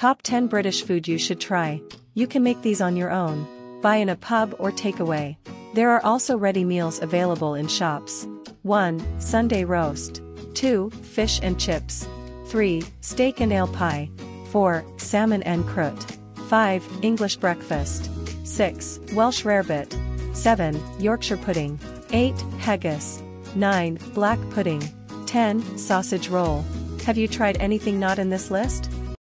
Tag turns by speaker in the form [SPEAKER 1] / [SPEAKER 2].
[SPEAKER 1] Top 10 British food you should try. You can make these on your own, buy in a pub or takeaway. There are also ready meals available in shops. 1. Sunday roast. 2. Fish and chips. 3. Steak and ale pie. 4. Salmon en croûte. 5. English breakfast. 6. Welsh rarebit. 7. Yorkshire pudding. 8. Haggis. 9. Black pudding. 10. Sausage roll. Have you tried anything not in this list?